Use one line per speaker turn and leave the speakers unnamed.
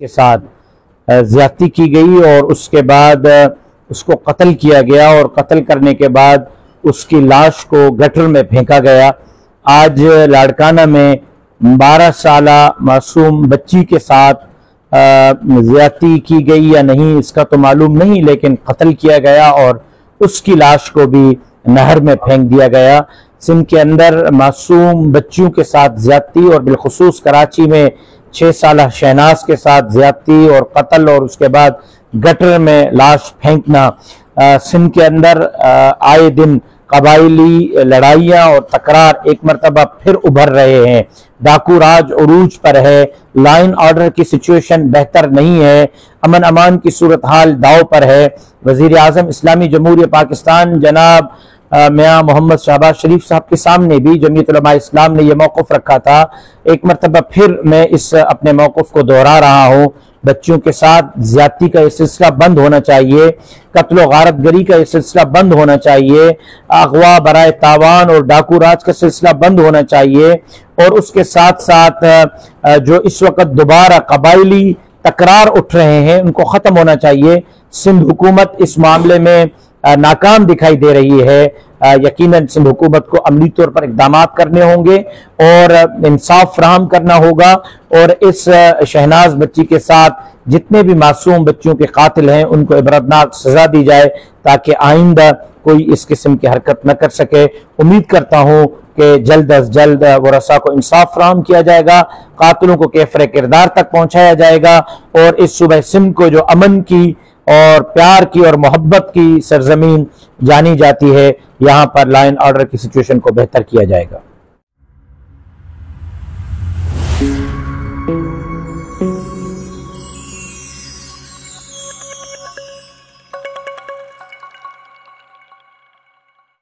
के साथ ज्यादती की गई और उसके बाद उसको कत्ल किया गया और कत्ल करने के बाद उसकी लाश को गटर में फेंका गया। आज लाड़काना में 12 साल मासूम बच्ची के साथ ज्यादती की गई या नहीं, इसका तो मालूम नहीं, लेकिन कत्ल किया गया और उसकी लाश को भी नहर में फेंक दिया गया। सिंध के अंदर मासूम बच्चियों के साथ ज्यादती और बिलखसूस कराची में छह साल शहनाज के साथ ज्यादती और कत्ल और उसके बाद गटर में लाश फेंकना। सिंध के अंदर आए दिन कबाइली लड़ाइयाँ और तकरार एक मरतबा फिर उभर रहे हैं। डाकू राज अरूज पर है। लाइन ऑर्डर की सिचुएशन बेहतर नहीं है। अमन अमान की सूरत हाल दाव पर है। वज़ीर आज़म इस्लामी जमहूरिया पाकिस्तान जनाब मियाँ मोहम्मद शहबाज शरीफ साहब के सामने भी जमीयत इस्लाम ने यह मौकफ रखा था। एक मरतबा फिर मैं इस अपने मौकफ को दोहरा रहा हूँ। बच्चियों के साथ ज्यादती का यह सिलसिला बंद होना चाहिए। कत्ल गारत गरी का यह सिलसिला बंद होना चाहिए। अगवा बरए तावान और डाकू राज का सिलसिला बंद होना चाहिए। और उसके साथ साथ जो इस वक्त दोबारा कबाइली तकरार उठ रहे हैं, उनको ख़त्म होना चाहिए। सिंध हुकूमत इस मामले में नाकाम दिखाई दे रही है। यकीनन सिंध हुकूमत को अमली तौर पर इकदाम करने होंगे और इंसाफ फ्राहम करना होगा और इस शहनाज बच्ची के साथ जितने भी मासूम बच्चियों के कातिल हैं, उनको इबरतनाक सजा दी जाए ताकि आइंदा कोई इस किस्म की हरकत न कर सके। उम्मीद करता हूँ कि जल्द अज जल्द वरसा को इंसाफ फ्राहम किया जाएगा, कातिलों को केफर किरदार तक पहुँचाया जाएगा और इस सुबह सिंध को जो अमन की और प्यार की और मोहब्बत की सरजमीन जानी जाती है। यहाँ पर लाइन ऑर्डर की सिचुएशन को बेहतर किया जाएगा।